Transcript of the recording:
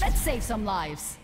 Let's save some lives.